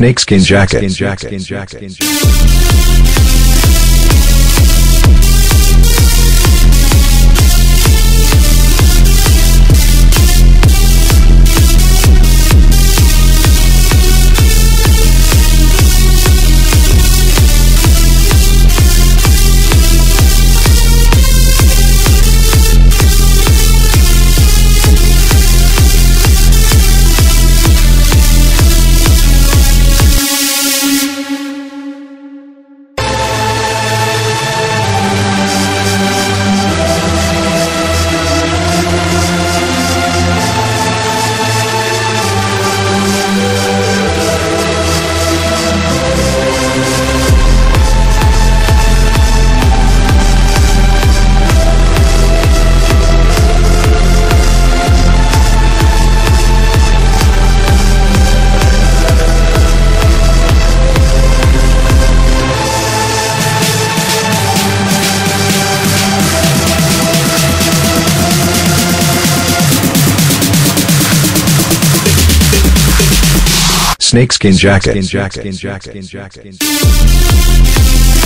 snakeskin jacket. Snakeskin jacket. Snakeskin jacket. snakeskin jacket. Snakeskin jacket. Snakeskin jacket. Snakeskin jacket.